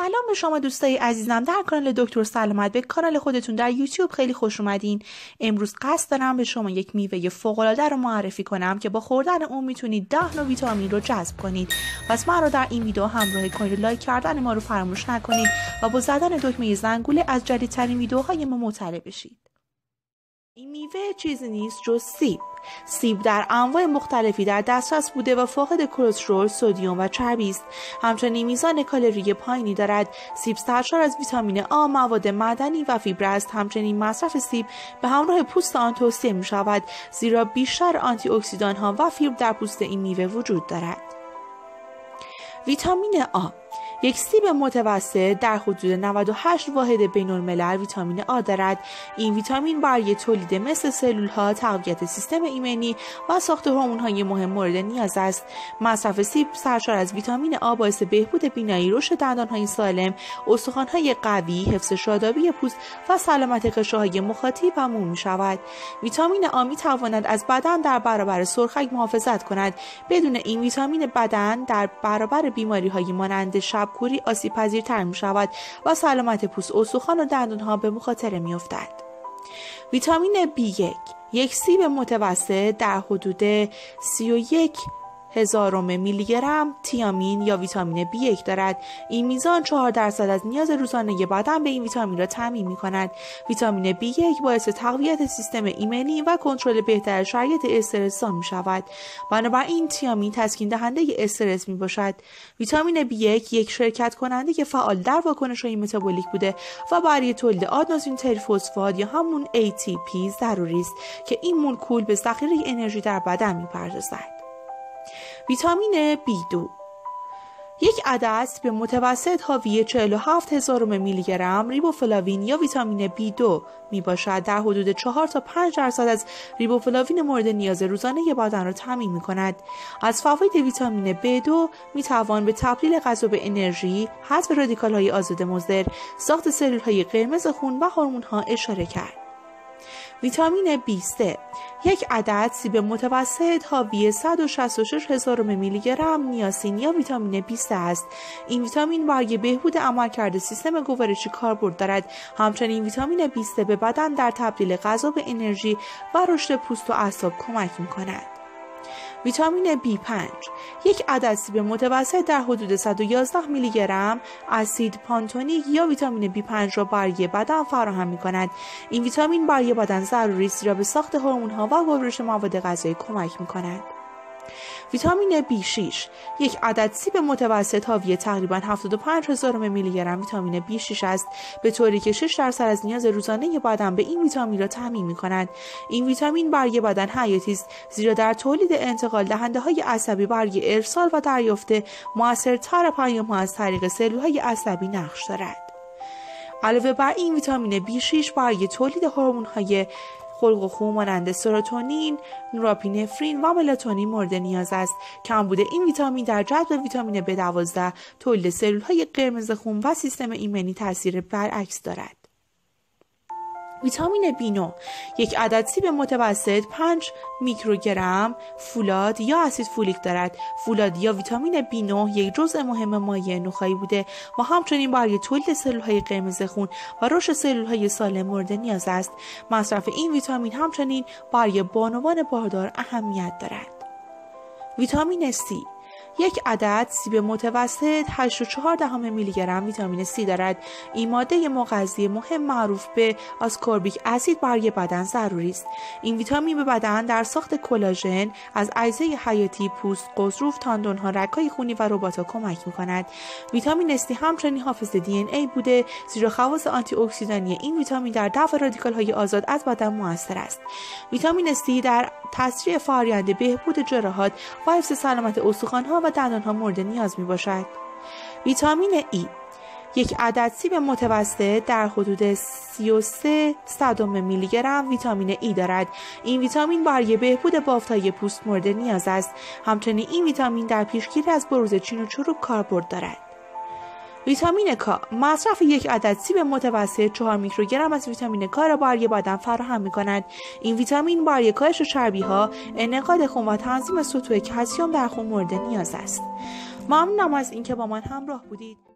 سلام به شما دوستای عزیزم. در کانال دکتر سلامت به کانال خودتون در یوتیوب خیلی خوش اومدین. امروز قصد دارم به شما یک میوه فوق العاده رو معرفی کنم که با خوردن اون می‌تونید ده نوع ویتامین رو جذب کنید. پس من رو در این ویدیو همراه کنید لایک کردن ما رو فراموش نکنید و با زدن دکمه زنگوله از جدیدترین ویدیوهای ما مطلع بشید. این میوه چیزی نیست جز سیب سیب در انواع مختلفی در دسترس بوده و فاقد کلسترول، سدیم و چربی است. همچنین میزان کالری پایینی دارد. سیب سرشار از ویتامین آ، مواد معدنی و فیبر است. همچنین مصرف سیب به همراه پوست آن توصیه می شود زیرا بیشتر آنتی اکسیدان ها و فیبر در پوست این میوه وجود دارد. ویتامین آ یک سیب متوسط در حدود 98 واحد بین المللی ویتامین آ دارد. این ویتامین برای تولید مثل سلول ها تقویت سیستم ایمنی و ساخت هورمون های مهم مورد نیاز است. مصرف سیب سرشار از ویتامین آ باعث بهبود بینایی رشد دندان های سالم استخوان های قوی حفظ شادابی پوست و سلامت قشرهای مخاطی و مو می شود ویتامین آ می تواند از بدن در برابر سرخک محافظت کند. بدون این ویتامین بدن در برابر بیماری های مانند شب کوری آسیب پذیرتر می شود و سلامت پوست استخوان و دندان ها به مخاطره می افتد. ویتامین B1 یک سیب متوسط در حدود 31 هزارم میلی گرم تیامین یا ویتامین B1 دارد. این میزان 4 درصد از نیاز روزانه بدن به این ویتامین را تامین می کند ویتامین B1 باعث تقویت سیستم ایمنی و کنترل بهتر شرایط استرس می شود بنابراین تیامین تسکین دهنده استرس می باشد ویتامین B1 یک شرکت کننده فعال در واکنش های متابولیک بوده و برای تولید آدنوسین تریفسفات یا همون ATP ضروری است که این مولکول به ذخیره انرژی در بدن می‌پردازد. ویتامین B2 یک عدد به متوسط حاوی 47 هزارم میلی گرم ریبوفلاوین یا ویتامین B2 می باشد در حدود 4 تا 5 درصد از ریبوفلاوین مورد نیاز روزانه بدن را تامین می کند از فواید ویتامین B2 می توان به تبدیل غذا به انرژی حذف رادیکال های آزاد مضر ساخت سلول های قرمز خون و هورمون ها اشاره کرد. ویتامین B3 یک عدد سیب متوسط حاوی 166 هزار میلی گرم نیاسین یا ویتامین B3 است. این ویتامین برای بهبود عملکرد سیستم گوارشی کاربرد دارد. همچنین ویتامین B3 به بدن در تبدیل غذا به انرژی و رشد پوست و اعصاب کمک می کند ویتامین B5 یک عدد سیب متوسط در حدود 111 میلی گرم اسید پانتونیک یا ویتامین B5 را برای بدن فراهم می کند این ویتامین برای بدن ضروری است را به ساخت هورمون ها و گوارش مواد غذایی کمک می کند ویتامین B6 یک عدد سیب متوسط حاوی تقریبا 75 هزار میلی گرم ویتامین B6 است. به طوری که 6 درصد از نیاز روزانه بدن به این ویتامین را تامین می کند این ویتامین برای بدن حیاتی است زیرا در تولید انتقال دهنده های عصبی برای ارسال و دریافت موثرتر پیام از طریق سلول های عصبی نقش دارد. علاوه بر این ویتامین B6 برای تولید هورمون های خلق خون مانند سروتونین، نوراپینفرین و ملاتونین مورد نیاز است. کمبود این ویتامین در جذب ویتامین B12 تولید سلول های قرمز خون و سیستم ایمنی تاثیر برعکس دارد. ویتامین B9 یک عدد سیب متوسط 5 میکروگرم فولاد یا اسید فولیک دارد. فولاد یا ویتامین B9 یک جزء مهم مایع نخایی بوده و همچنین برای تولید سلول های قرمز خون و رشد سلول های سالم مورد نیاز است. مصرف این ویتامین همچنین برای بانوان باردار اهمیت دارد. ویتامین C یک عدد سیب متوسط 8.4 دهم میلی گرم ویتامین C دارد. این ماده مغذی مهم معروف به آسکوربیک اسید برای بدن ضروری است. این ویتامین به بدن در ساخت کلاژن از اجزای حیاتی پوست غضروف تاندون ها رگهای خونی و رباط کمک می کند ویتامین C همچنین حافظ DNA بوده زیرا خواص آنتی اکسیدانی این ویتامین در دفع رادیکال های آزاد از بدن موثر است. ویتامین C در تسریع فرآیند بهبود جراحات و حفظ سلامت و دندانها مورد نیاز می باشد. ویتامین ای یک عدد سیب متوسط در حدود 33 صدم میلی گرم ویتامین ای دارد. این ویتامین برای بهبود بافتهای پوست مورد نیاز است. همچنین این ویتامین در پیشگیری از بروز چین و چروک کاربرد دارد. ویتامین کا مصرف یک عدد سیب متوسط 4 میکروگرم از ویتامین کا را برای بدن فراهم می کند این ویتامین برای کاهش چربی ها انعقاد خون و تنظیم سطوح کلسیم در خون مورد نیاز است. ممنونم از اینکه با من همراه بودید.